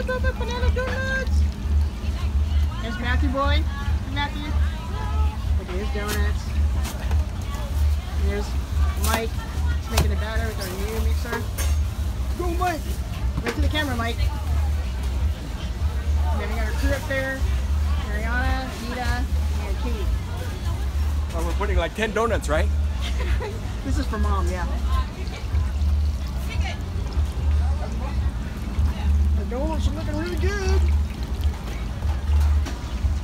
Banana Boba, banana donuts. There's Matthew boy. Matthew. Look at his donuts. There's Mike. He's making a batter with our new mixer. Go Mike! Right to the camera, Mike. And then we got our crew up there. Mariana, Nita, and Katie. Oh, we're putting like 10 donuts, right? This is for mom, yeah. Donuts are looking really good.